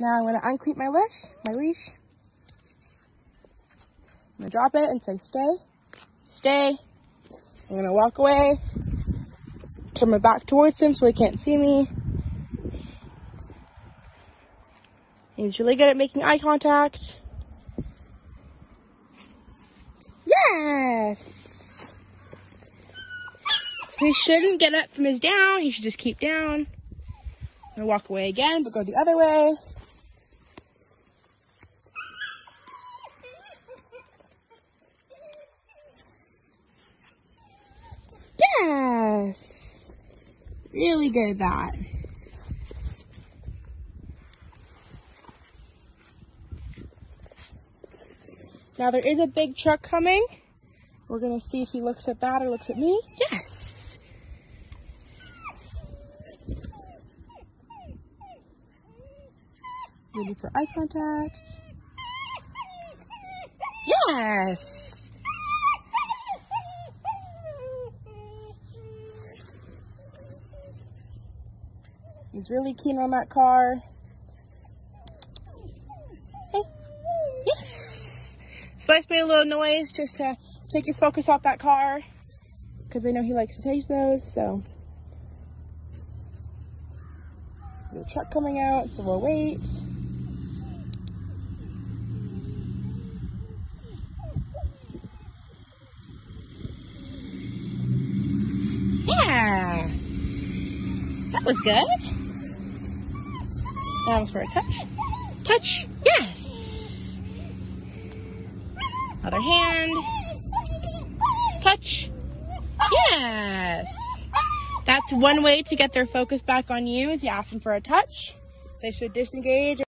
Now I'm gonna unclip my leash, my leash. I'm gonna drop it and say stay, stay. I'm gonna walk away, turn my back towards him so he can't see me. He's really good at making eye contact. Yes! He shouldn't get up from his down, he should just keep down. I'm gonna walk away again, but go the other way. Yes! Really good at that. Now there is a big truck coming. We're gonna see if he looks at that or looks at me. Yes! Ready for eye contact. Yes! He's really keen on that car. Hey. Yes. Spice made a little noise just to take his focus off that car because I know he likes to taste those, so. The truck coming out, so we'll wait. That was good. That was for a touch. Touch. Yes. Other hand. Touch. Yes. That's one way to get their focus back on you is you ask them for a touch. They should disengage.